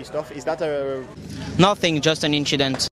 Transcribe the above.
Stuff. Is that a Nothing, just an incident.